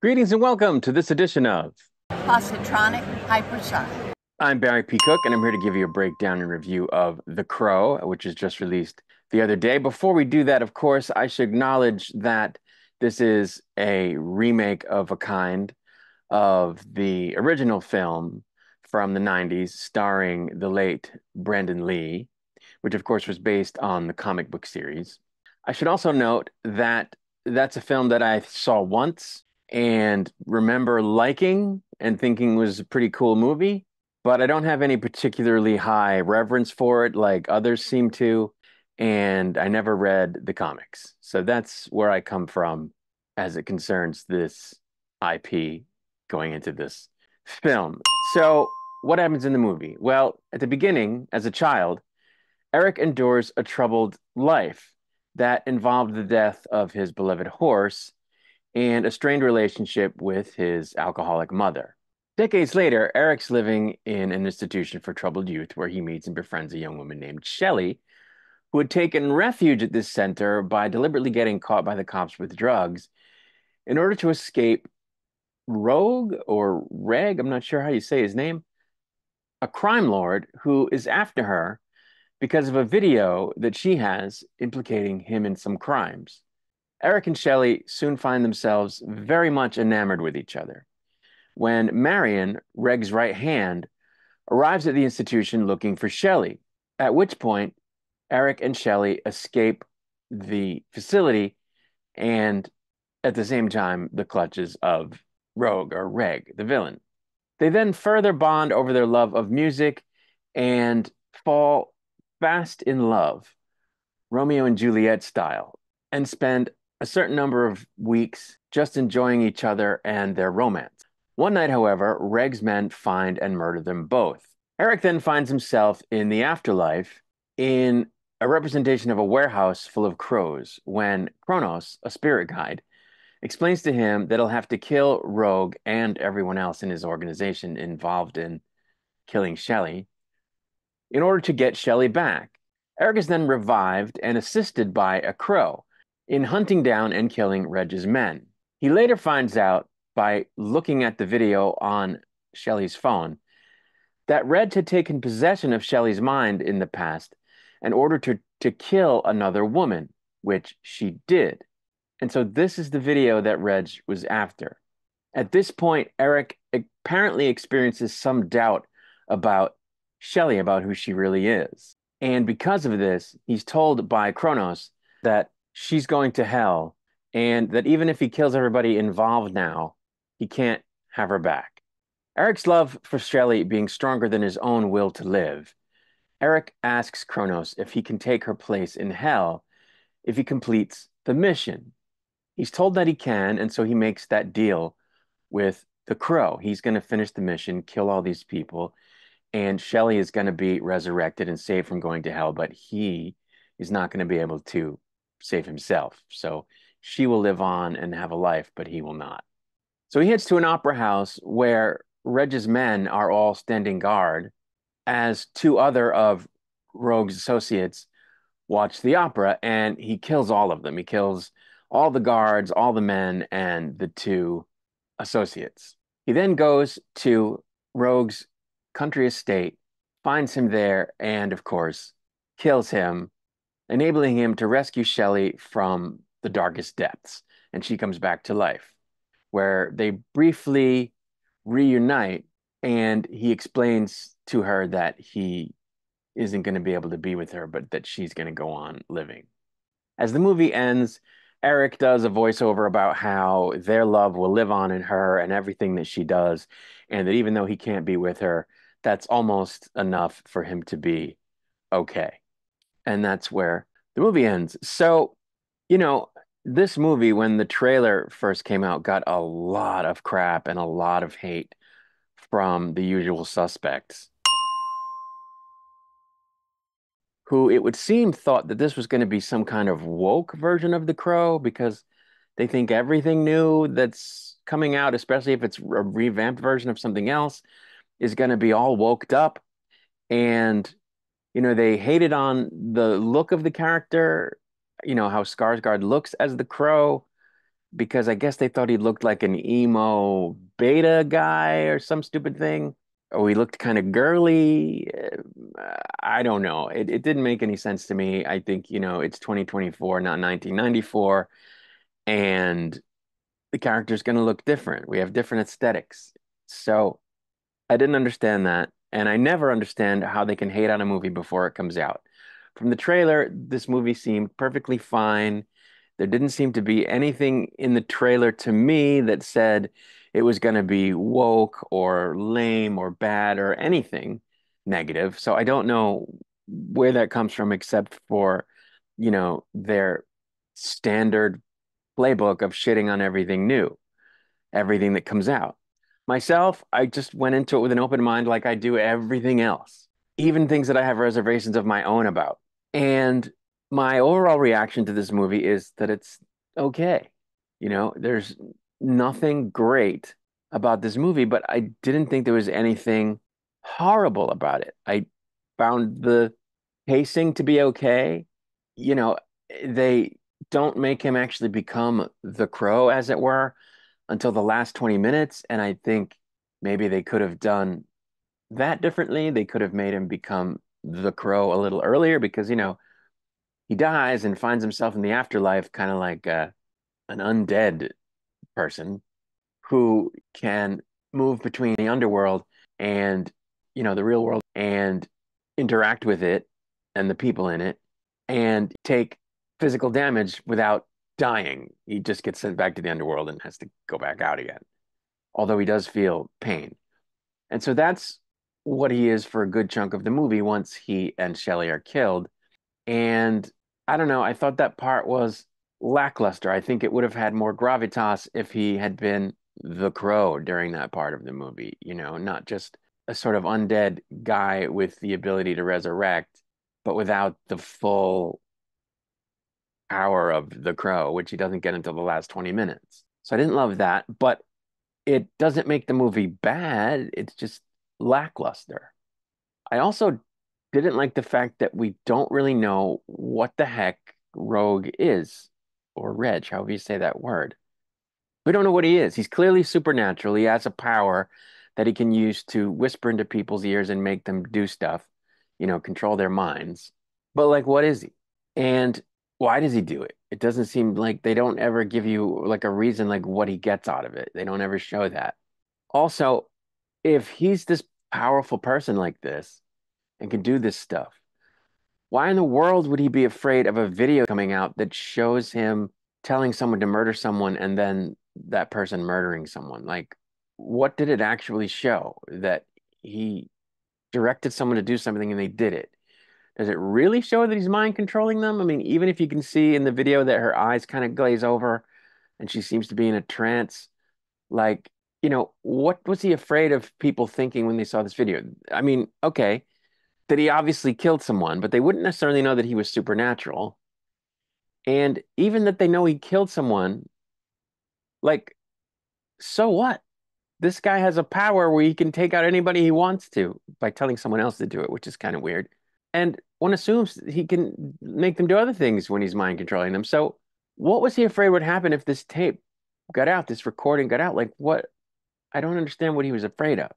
Greetings and welcome to this edition of Positronic Hypersonic. I'm Barry P. Cook, and I'm here to give you a breakdown and review of The Crow, which is just released the other day. Before we do that, of course, I should acknowledge that this is a remake of a kind of the original film from the 90s, starring the late Brandon Lee, which of course was based on the comic book series. I should also note that that's a film that I saw once and remember liking and thinking was a pretty cool movie, but I don't have any particularly high reverence for it like others seem to. And I never read the comics. So that's where I come from as it concerns this IP going into this film. So, what happens in the movie? Well, at the beginning, as a child, Eric endures a troubled life that involved the death of his beloved horse and a strained relationship with his alcoholic mother. Decades later, Eric's living in an institution for troubled youth where he meets and befriends a young woman named Shelley, who had taken refuge at this center by deliberately getting caught by the cops with drugs in order to escape Rogue or Reg, I'm not sure how you say his name, a crime lord who is after her because of a video that she has implicating him in some crimes. Eric and Shelley soon find themselves very much enamored with each other. When Marion, Reg's right hand, arrives at the institution looking for Shelley, at which point Eric and Shelley escape the facility and at the same time the clutches of Rogue or Reg, the villain. They then further bond over their love of music and fall fast in love, Romeo and Juliet style, and spend a certain number of weeks just enjoying each other and their romance. One night, however, Reg's men find and murder them both. Eric then finds himself in the afterlife in a representation of a warehouse full of crows when Kronos, a spirit guide, explains to him that he'll have to kill Rogue and everyone else in his organization involved in killing Shelley in order to get Shelley back. Eric is then revived and assisted by a crow in hunting down and killing Reg's men. He later finds out by looking at the video on Shelley's phone that Reg had taken possession of Shelley's mind in the past in order to, to kill another woman, which she did. And so this is the video that Reg was after. At this point, Eric apparently experiences some doubt about Shelley, about who she really is. And because of this, he's told by Kronos that she's going to hell and that even if he kills everybody involved now, he can't have her back. Eric's love for Shelley being stronger than his own will to live, Eric asks Kronos if he can take her place in hell if he completes the mission. He's told that he can, and so he makes that deal with the crow. He's going to finish the mission, kill all these people, and Shelley is going to be resurrected and saved from going to hell, but he is not going to be able to save himself. So she will live on and have a life, but he will not. So he heads to an opera house where Reg's men are all standing guard as two other of Rogue's associates watch the opera, and he kills all of them. He kills all the guards, all the men, and the two associates. He then goes to Rogue's country estate, finds him there, and of course, kills him enabling him to rescue Shelley from the darkest depths. And she comes back to life, where they briefly reunite. And he explains to her that he isn't going to be able to be with her, but that she's going to go on living. As the movie ends, Eric does a voiceover about how their love will live on in her and everything that she does. And that even though he can't be with her, that's almost enough for him to be okay and that's where the movie ends. So, you know, this movie, when the trailer first came out, got a lot of crap and a lot of hate from the usual suspects, who it would seem thought that this was going to be some kind of woke version of The Crow because they think everything new that's coming out, especially if it's a revamped version of something else, is going to be all woked up. And you know, they hated on the look of the character, you know, how Skarsgård looks as the crow. because I guess they thought he looked like an emo beta guy or some stupid thing. Or he looked kind of girly. Uh, I don't know. It, it didn't make any sense to me. I think, you know, it's 2024, not 1994. And the character's going to look different. We have different aesthetics. So I didn't understand that. And I never understand how they can hate on a movie before it comes out. From the trailer, this movie seemed perfectly fine. There didn't seem to be anything in the trailer to me that said it was going to be woke or lame or bad or anything negative. So I don't know where that comes from, except for, you know, their standard playbook of shitting on everything new, everything that comes out. Myself, I just went into it with an open mind like I do everything else, even things that I have reservations of my own about. And my overall reaction to this movie is that it's okay. You know, there's nothing great about this movie, but I didn't think there was anything horrible about it. I found the pacing to be okay. You know, they don't make him actually become the crow, as it were, until the last 20 minutes. And I think maybe they could have done that differently. They could have made him become the crow a little earlier because, you know, he dies and finds himself in the afterlife, kind of like uh, an undead person who can move between the underworld and you know the real world and interact with it and the people in it and take physical damage without dying. He just gets sent back to the underworld and has to go back out again. Although he does feel pain. And so that's what he is for a good chunk of the movie once he and Shelley are killed. And I don't know. I thought that part was lackluster. I think it would have had more gravitas if he had been the crow during that part of the movie, you know, not just a sort of undead guy with the ability to resurrect, but without the full power of the crow, which he doesn't get until the last 20 minutes. So I didn't love that, but it doesn't make the movie bad. It's just lackluster. I also didn't like the fact that we don't really know what the heck Rogue is, or Reg, however you say that word. We don't know what he is. He's clearly supernatural. He has a power that he can use to whisper into people's ears and make them do stuff, you know, control their minds. But like, what is he? And why does he do it? It doesn't seem like they don't ever give you like a reason like what he gets out of it. They don't ever show that. Also, if he's this powerful person like this, and can do this stuff. Why in the world would he be afraid of a video coming out that shows him telling someone to murder someone and then that person murdering someone? Like, what did it actually show that he directed someone to do something and they did it? Does it really show that he's mind controlling them? I mean, even if you can see in the video that her eyes kind of glaze over and she seems to be in a trance, like, you know, what was he afraid of people thinking when they saw this video? I mean, okay, that he obviously killed someone, but they wouldn't necessarily know that he was supernatural. And even that they know he killed someone, like, so what? This guy has a power where he can take out anybody he wants to by telling someone else to do it, which is kind of weird. And one assumes he can make them do other things when he's mind controlling them. So, what was he afraid would happen if this tape got out, this recording got out? Like, what? I don't understand what he was afraid of.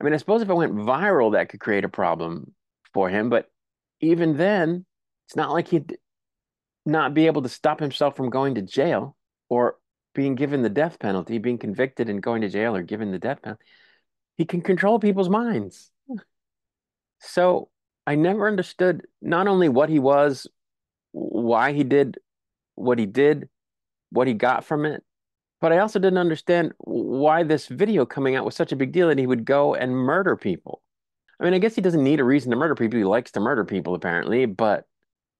I mean, I suppose if it went viral, that could create a problem for him. But even then, it's not like he'd not be able to stop himself from going to jail or being given the death penalty, being convicted and going to jail or given the death penalty. He can control people's minds. So I never understood not only what he was, why he did what he did, what he got from it, but I also didn't understand why this video coming out was such a big deal that he would go and murder people. I mean, I guess he doesn't need a reason to murder people. He likes to murder people, apparently, but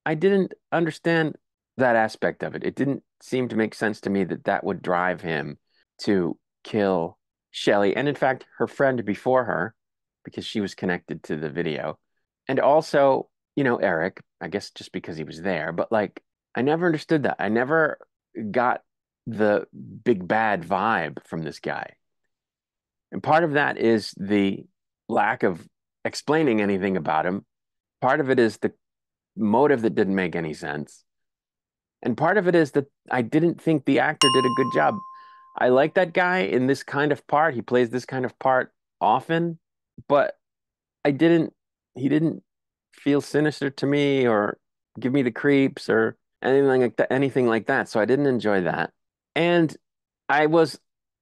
I didn't understand that aspect of it. It didn't seem to make sense to me that that would drive him to kill Shelley. And in fact, her friend before her, because she was connected to the video. And also, you know, Eric, I guess just because he was there, but like, I never understood that. I never got the big bad vibe from this guy. And part of that is the lack of explaining anything about him. Part of it is the motive that didn't make any sense. And part of it is that I didn't think the actor did a good job. I like that guy in this kind of part. He plays this kind of part often, but I didn't, he didn't feel sinister to me or give me the creeps or anything like that, anything like that. So I didn't enjoy that. And I was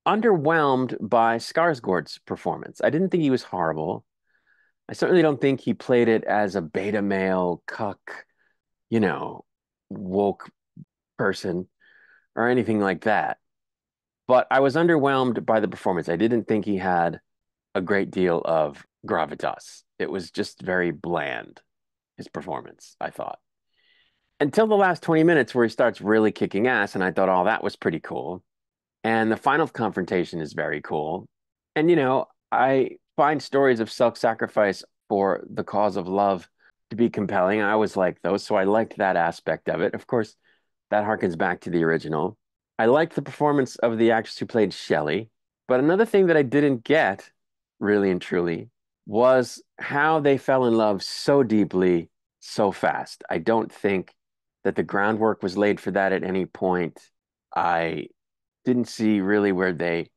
underwhelmed by Skarsgård's performance. I didn't think he was horrible. I certainly don't think he played it as a beta male cuck, you know, woke person or anything like that. But I was underwhelmed by the performance. I didn't think he had a great deal of gravitas. It was just very bland, his performance, I thought. Until the last 20 minutes where he starts really kicking ass, and I thought, oh, that was pretty cool. And the final confrontation is very cool. And, you know, I find stories of self sacrifice for the cause of love to be compelling. I always like those. So I liked that aspect of it. Of course, that harkens back to the original. I liked the performance of the actress who played Shelley. But another thing that I didn't get, really and truly, was how they fell in love so deeply, so fast. I don't think that the groundwork was laid for that at any point. I didn't see really where they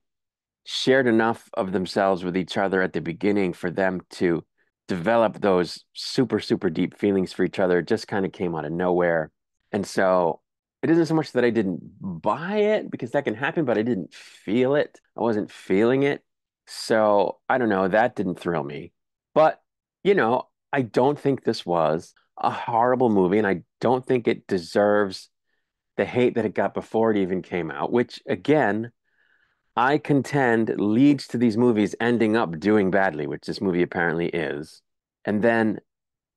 shared enough of themselves with each other at the beginning for them to develop those super, super deep feelings for each other. It just kind of came out of nowhere. And so it isn't so much that I didn't buy it because that can happen, but I didn't feel it. I wasn't feeling it. So I don't know. That didn't thrill me. But, you know, I don't think this was a horrible movie. And I don't think it deserves the hate that it got before it even came out, which again, I contend leads to these movies ending up doing badly, which this movie apparently is, and then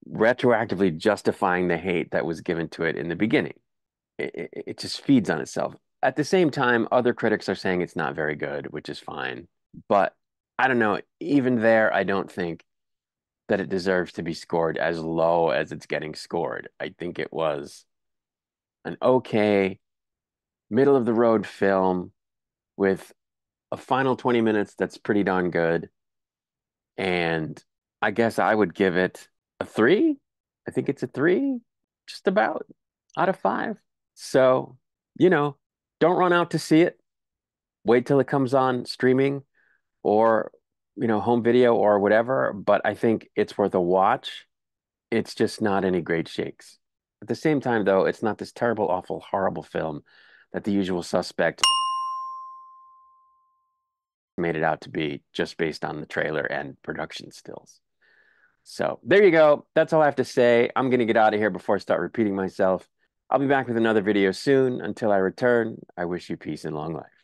retroactively justifying the hate that was given to it in the beginning. It, it, it just feeds on itself. At the same time, other critics are saying it's not very good, which is fine. But I don't know. Even there, I don't think that it deserves to be scored as low as it's getting scored. I think it was an okay middle of the road film with a final 20 minutes that's pretty darn good. And I guess I would give it a three. I think it's a three, just about out of five. So, you know, don't run out to see it. Wait till it comes on streaming or, you know, home video or whatever. But I think it's worth a watch. It's just not any great shakes. At the same time, though, it's not this terrible, awful, horrible film that the usual suspect made it out to be just based on the trailer and production stills. So there you go. That's all I have to say. I'm going to get out of here before I start repeating myself. I'll be back with another video soon. Until I return, I wish you peace and long life.